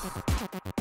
ハハハハ!